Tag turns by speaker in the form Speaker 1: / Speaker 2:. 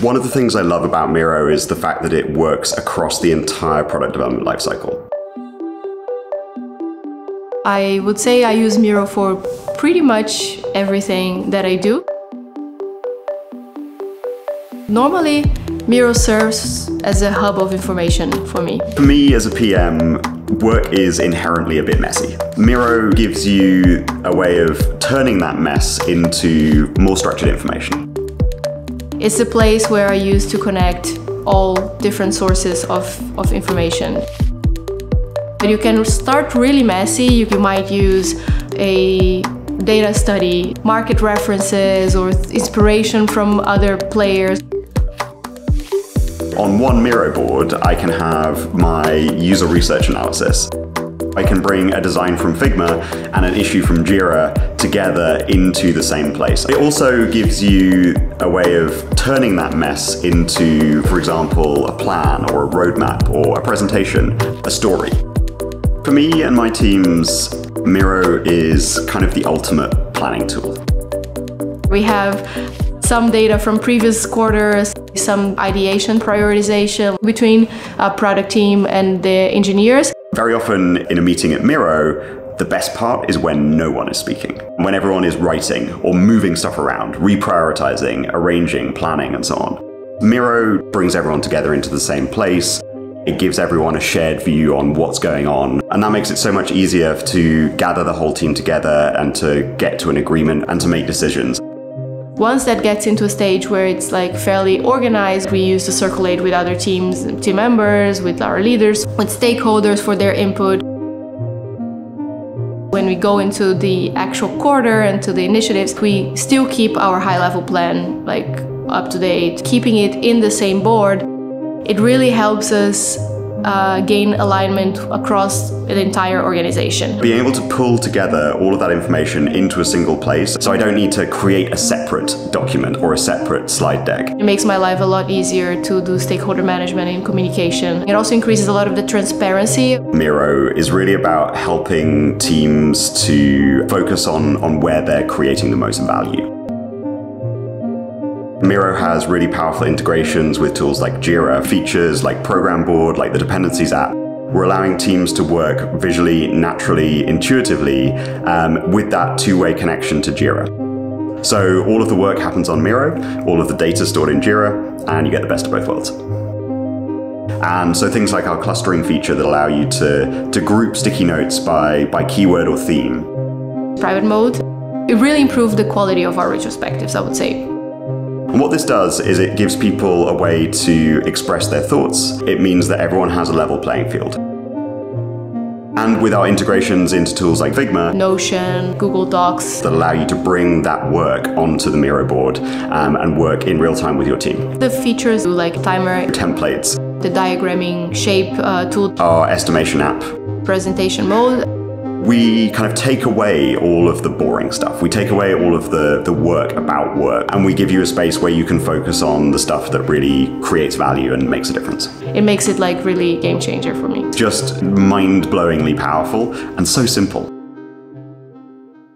Speaker 1: One of the things I love about Miro is the fact that it works across the entire product development lifecycle.
Speaker 2: I would say I use Miro for pretty much everything that I do. Normally, Miro serves as a hub of information for me.
Speaker 1: For me as a PM, work is inherently a bit messy. Miro gives you a way of turning that mess into more structured information.
Speaker 2: It's a place where I use to connect all different sources of, of information. But you can start really messy. You might use a data study, market references, or inspiration from other players.
Speaker 1: On one Miro board, I can have my user research analysis. I can bring a design from Figma and an issue from Jira together into the same place. It also gives you a way of turning that mess into, for example, a plan or a roadmap or a presentation, a story. For me and my teams, Miro is kind of the ultimate planning tool.
Speaker 2: We have some data from previous quarters, some ideation prioritization between a product team and the engineers.
Speaker 1: Very often in a meeting at Miro, the best part is when no one is speaking. When everyone is writing or moving stuff around, reprioritizing, arranging, planning, and so on. Miro brings everyone together into the same place. It gives everyone a shared view on what's going on, and that makes it so much easier to gather the whole team together and to get to an agreement and to make decisions.
Speaker 2: Once that gets into a stage where it's like fairly organized, we use to circulate with other teams, team members, with our leaders, with stakeholders for their input. When we go into the actual quarter and to the initiatives, we still keep our high level plan like up to date, keeping it in the same board. It really helps us uh, gain alignment across the entire organization.
Speaker 1: Being able to pull together all of that information into a single place, so I don't need to create a separate document or a separate slide deck.
Speaker 2: It makes my life a lot easier to do stakeholder management and communication. It also increases a lot of the transparency.
Speaker 1: Miro is really about helping teams to focus on, on where they're creating the most value. Miro has really powerful integrations with tools like Jira, features like Program Board, like the Dependencies app. We're allowing teams to work visually, naturally, intuitively um, with that two-way connection to Jira. So all of the work happens on Miro, all of the data stored in Jira, and you get the best of both worlds. And so things like our clustering feature that allow you to, to group sticky notes by, by keyword or theme.
Speaker 2: Private mode, it really improved the quality of our retrospectives, I would say.
Speaker 1: And what this does is it gives people a way to express their thoughts. It means that everyone has a level playing field. And with our integrations into tools like Figma,
Speaker 2: Notion, Google Docs,
Speaker 1: that allow you to bring that work onto the Miro board um, and work in real time with your team.
Speaker 2: The features like timer,
Speaker 1: templates,
Speaker 2: the diagramming shape uh, tool,
Speaker 1: our estimation app,
Speaker 2: presentation mode,
Speaker 1: we kind of take away all of the boring stuff. We take away all of the, the work about work, and we give you a space where you can focus on the stuff that really creates value and makes a difference.
Speaker 2: It makes it like really game changer for me.
Speaker 1: Just mind blowingly powerful and so simple.